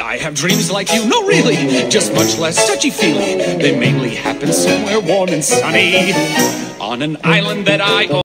I have dreams like you, no really, just much less touchy-feely. They mainly happen somewhere warm and sunny, on an island that I own.